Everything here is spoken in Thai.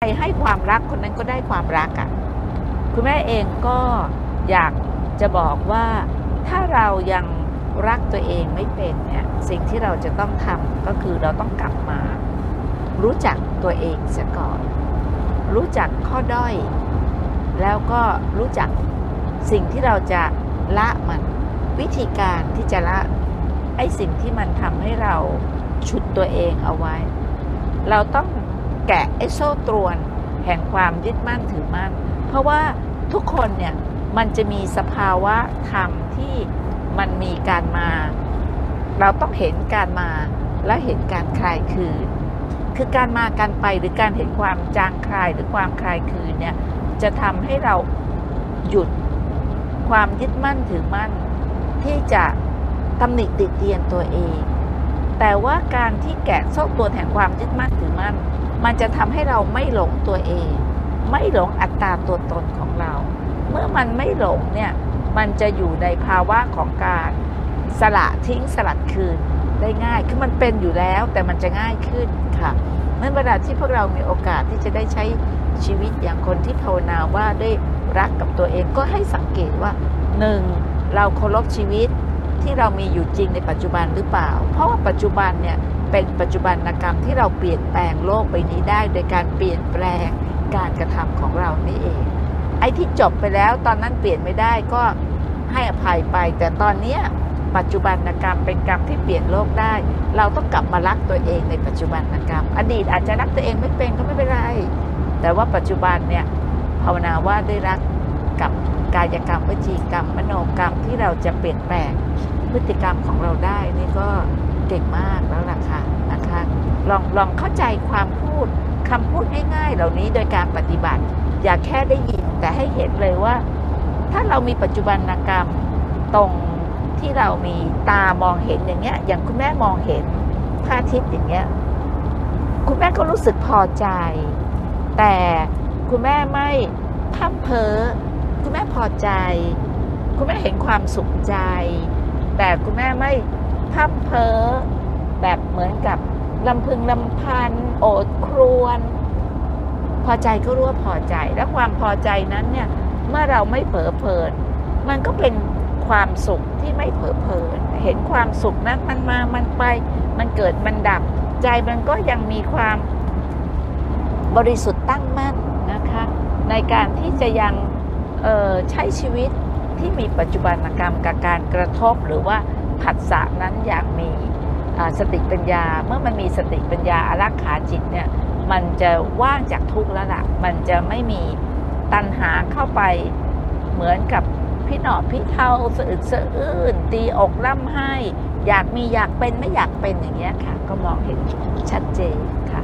ใครให้ความรักคนนั้นก็ได้ความรักอะ่ะ คุณแม่เองก็อยากจะบอกว่าถ้าเรายังรักตัวเองไม่เป็นเนี่ยสิ่งที่เราจะต้องทำก็คือเราต้องกลับมา รู้จักตัวเองเสียก่อน รู้จักข้อด้อย แล้วก็รู้จักสิ่งที่เราจะละมัน วิธีการที่จะละไอ้สิ่งที่มันทำให้เราฉุดตัวเองเอาไว้ เราต้อง แกะไอ้โซ่ตรวน แห่งความยึดมั่นถือมั่น เพราะว่าทุกคนเนี่ยมันจะมีสภาวะธรรมที่มันมีการมา เราต้องเห็นการมาและเห็นการคลายคืน คือการมาการไปหรือการเห็นความจางคลายหรือความคลายคืนเนี่ยจะทำให้เราหยุดความยึดมั่นถือมั่น ที่จะตำหนิติดเตียนตัวเอง แต่ว่าการที่แกะโซ่ตรวนแห่งความยึดมั่นถือมั่น มันจะทำให้เราไม่หลงตัวเอง ไม่หลงอัตตาตัวตนของเรา เมื่อมันไม่หลงเนี่ย มันจะอยู่ในภาวะของการสละทิ้งสลัดคืนได้ง่าย คือมันเป็นอยู่แล้วแต่มันจะง่ายขึ้นค่ะเมื่อเวลาที่พวกเรามีโอกาสที่จะได้ใช้ชีวิตอย่างคนที่ภาวนาว่าได้รักกับตัวเองก็ให้สังเกตว่าหนึ่งเราเคารพชีวิตที่เรามีอยู่จริงในปัจจุบันหรือเปล่า เพราะว่าปัจจุบันเนี่ย เป็นปัจจุบันกรรมที่เราเปลี่ยนแปลงโลกใบนี้ได้ โดยการเปลี่ยนแปลงการกระทำของเรานี่เอง ไอ้ที่จบไปแล้วตอนนั้นเปลี่ยนไม่ได้ก็ให้อภัยไป แต่ตอนเนี้ยปัจจุบันกรรมเป็นกรรมที่เปลี่ยนโลกได้ เราต้องกลับมารักตัวเองในปัจจุบันกรรม อดีตอาจจะรักตัวเองไม่เป็นก็ไม่เป็นไร แต่ว่าปัจจุบันเนี่ยภาวนาว่าได้รักกับกายกรรมวจีกรรม มโนกรรมที่เราจะเปลี่ยนแปลงพฤติกรรมของเราได้นี่ก็ เก่งมากแล้วล่ะค่ะนะคะลองลองเข้าใจความพูดคำพูดง่ายๆ เหล่านี้โดยการปฏิบัติ อย่าแค่ได้ยินแต่ให้เห็นเลยว่า ถ้าเรามีปัจจุบันกรรมตรงที่เรามีตามองเห็นอย่างเงี้ย อย่างคุณแม่มองเห็นพระอาทิตย์อย่างเงี้ย คุณแม่ก็รู้สึกพอใจ แต่คุณแม่ไม่พั่มเพอคุณแม่พอใจ คุณแม่เห็นความสุขใจ แต่คุณแม่ไม่ พั่มเพอแบบเหมือนกับลำพึงลำพันโอดครวญพอใจก็รู้ว่าพอใจ และความพอใจนั้นเนี่ย เมื่อเราไม่เผลอเพลิน มันก็เป็นความสุขที่ไม่เผลอเพลิน เห็นความสุขนั้นมันมา มันไป มันเกิด มันดับ ใจมันก็ยังมีความบริสุทธิ์ตั้งมั่นนะคะ ในการที่จะยังใช้ชีวิตที่มีปัจจุบันกรรมกับการกระทบหรือว่า ผัสสะนั้นอย่างมีสติปัญญา เมื่อมันมีสติปัญญาอารักขาจิตเนี่ยมันจะว่างจากทุกข์แล้วล่ะ มันจะไม่มีตัณหาเข้าไปเหมือนกับพี่หนอพี่เทาสะอึดสะอื้นตีอกร่ำไห้ อยากมีอยากเป็นไม่อยากเป็นอย่างเงี้ยค่ะ ก็มองเห็นชัดเจนค่ะ